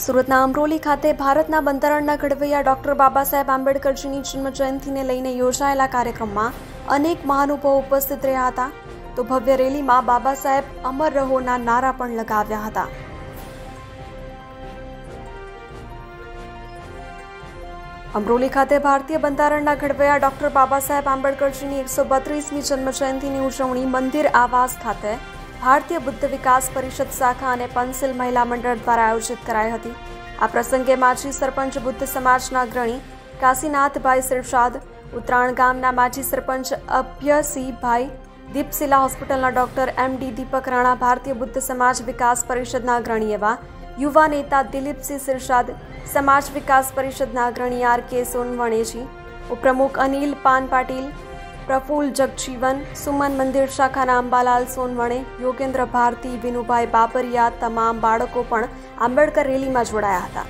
સુરતના અમરોલી ખાતે ભારતના બંધારણના ઘડવૈયા ડોક્ટર બાબા સાહેબ આંબેડકરજીની જન્મજયંતિને લઈને યોજાયેલા કાર્યક્રમમાં અનેક મહાનુભાવો ઉપસ્થિત રહ્યા હતા. તો ભવ્ય રેલીમાં બાબા સાહેબ અમર રહોના નારા પણ લગાવ્યા હતા. અમરોલી ખાતે ભારતીય બંધારણના ઘડવૈયા ડોક્ટર બાબા સાહેબ આંબેડકરજીની એકસો બત્રીસમી જન્મજયંતિની ઉજવણી મંદિર આવાસ ખાતે ભારતીય બુદ્ધ વિકાસ પરિષદ શાખા અને પંસિલ મહિલા મંડળ દ્વારા આયોજિત કરાઈ હતી. આ પ્રસંગે માજી સરપંચ બુદ્ધ સમાજના અગ્રણી કાશીનાથભાઈ સિરસાદ ઉત્તરાણ ગામના માજી સરપંચ અભ્યસિંહભાઈ, દીપશિલા હોસ્પિટલના doctor M D Deepak Rana, Bharatiya Buddh Samaj વિકાસ પરિષદના અગ્રણી એવા યુવા નેતા દિલીપસિંહ સિરસાદ, સમાજ વિકાસ પરિષદના અગ્રણી આર કે સોનવણેજી, ઉપપ્રમુખ અનિલ પાન પાટીલ પ્રફુલ્લ જગજીવન, સુમન મંદિર શાખાના અંબાલાલ સોનવણે, યોગેન્દ્ર ભારતી, વિનુભાઈ બાબરિયા તમામ બાળકો પણ આંબેડકર રેલીમાં જોડાયા હતા.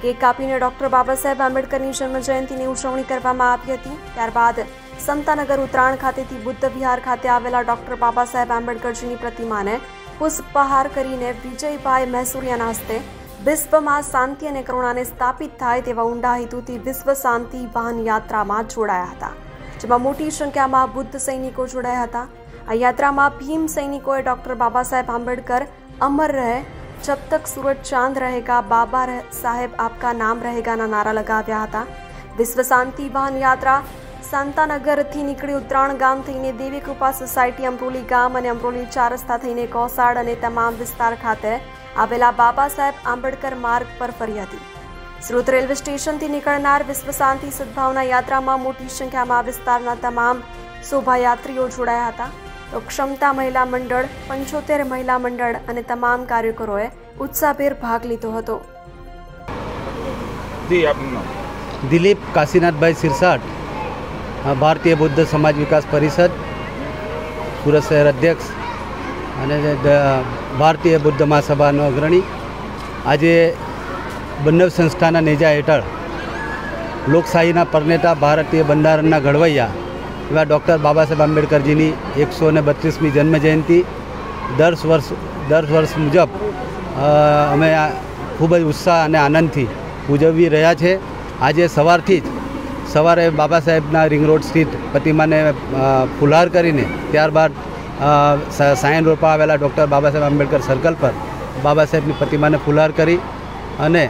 કેક કાપીને ડોક્ટર બાબા સાહેબ આંબેડકરની જન્મજયંતિની ઉજવણી કરવામાં આવી હતી. ત્યારબાદ સમતાનગર ઉત્તરાયણ ખાતેથી બુદ્ધ વિહાર ખાતે આવેલા ડોક્ટર બાબા સાહેબ આંબેડકરજીની પ્રતિમાને પુષ્પહાર કરીને વિજયભાઈ મહેસુરિયાના હસ્તે વિશ્વમાં શાંતિ અને કરુણાને સ્થાપિત થાય તેવા ઊંડા હેતુથી વિશ્વ શાંતિ વાહન યાત્રામાં જોડાયા હતા. જેમાં મોટી સંખ્યામાં બુદ્ધ સૈનિકો જોડાયા હતા. આ યાત્રામાં ભીમ સૈનિકોએ ડોક્ટર બાબા સાહેબ આંબેડકર, અમર રહે જબ તક સૂરજ ચાંદ રહેગા, બાબા સાહેબ આપકા નામ રહેગાના નારા લગાવ્યા હતા. વિશ્વ શાંતિ વાહન યાત્રા શાંતાનગરથી નીકળી ઉત્તરાયણ ગામ થઈને દેવી કૃપા સોસાયટી, અમરોલી ગામ અને અમરોલી ચાર રસ્તા થઈને કોસાડ અને તમામ વિસ્તાર ખાતે આવેલા બાબા સાહેબ આંબેડકર માર્ગ પર ફરી હતી. સુરત રેલવે સ્ટેશનથી નીકળનાર વિશ્વ શાંતિ સદભાવના યાત્રામાં મોટી સંખ્યામાં વિસ્તારના તમામ શોભાયાત્રીઓ જોડાયા હતા. તો ક્ષમતા મહિલા મંડળ પંચોતેર મહિલા મંડળ અને તમામ કાર્યકરોએ ઉત્સાહભેર ભાગ લીધો હતો. જી આપનું નામ? દિલીપ કાશીનાથભાઈ સિરસાટ ભારતીય બુદ્ધ સમાજ વિકાસ પરિષદ સુરત શહેર અધ્યક્ષ અને ભારતીય બુદ્ધ મહાસભાનો અગ્રણી. આજે બંને સંસ્થાના નેજા હેઠળ લોકશાહીના પરનેતા ભારતીય બંધારણના ઘડવૈયા એવા ડૉક્ટર બાબા સાહેબ આંબેડકરજીની એકસો ને બત્રીસમી જન્મજયંતિ દર વર્ષ દર વર્ષ મુજબ અમે ખૂબ જ ઉત્સાહ અને આનંદથી ઉજવી રહ્યા છે. આજે સવારથી જ સવારે બાબા સાહેબના રિંગ રોડ સ્થિત પ્રતિમાને ફુલહાર કરીને ત્યારબાદ સાયન રોડ પર આવેલા ડૉક્ટર બાબા સાહેબ આંબેડકર સર્કલ પર બાબા સાહેબની પ્રતિમાને ફુલહાર કરી અને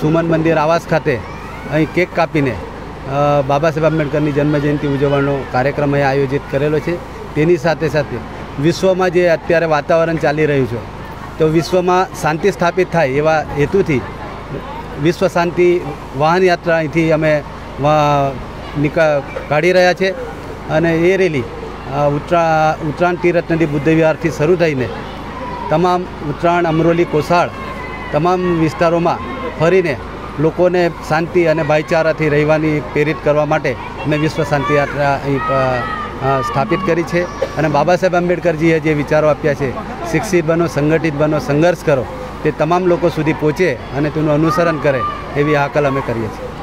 સુમન મંદિર આવાસ ખાતે અહીં કેક કાપીને બાબા સાહેબ આંબેડકરની જન્મજયંતિ ઉજવવાનો કાર્યક્રમ અહીં આયોજિત કરેલો છે. તેની સાથે સાથે વિશ્વમાં જે અત્યારે વાતાવરણ ચાલી રહ્યું છે, તો વિશ્વમાં શાંતિ સ્થાપિત થાય એવા હેતુથી વિશ્વ શાંતિ વાહન યાત્રા અહીંથી અમે વા- કાઢી રહ્યા છે. અને એ રેલી ઉત્તરા ઉત્તરાયણ તીરથ નદી બુદ્ધ વિહારથી શરૂ થઈને તમામ ઉત્તરાયણ અમરોલી કોસાળ, તમામ વિસ્તારોમાં ફરીને લોકોને શાંતિ અને ભાઈચારાથી રહેવાની પ્રેરિત કરવા માટે મેં વિશ્વ શાંતિ યાત્રા સ્થાપિત કરી છે. અને બાબા સાહેબ આંબેડકરજીએ જે વિચારો આપ્યા છે, શિક્ષિત બનો, સંગઠિત બનો, સંઘર્ષ કરો, તે તમામ લોકો સુધી પહોંચે અને તેનું અનુસરણ કરે, એવી હાકલ અમે કરીએ છીએ.